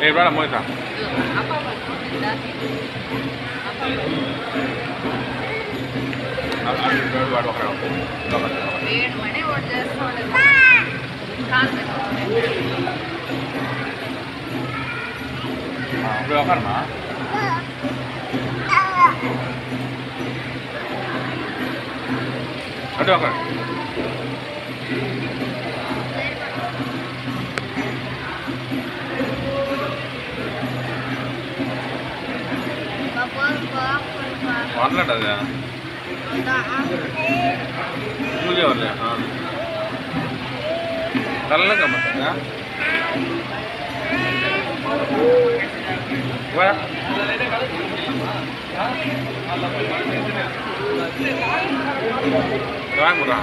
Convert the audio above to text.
Ê, rất là môi sao? Ừ, apa berkuda? Apa Wait, whenever there's not a Ah, voy a bajar más. Ada apa? మాట్లాడదా నువ్వే వాళ్ళ కళ్ళ కమ్మా రామురా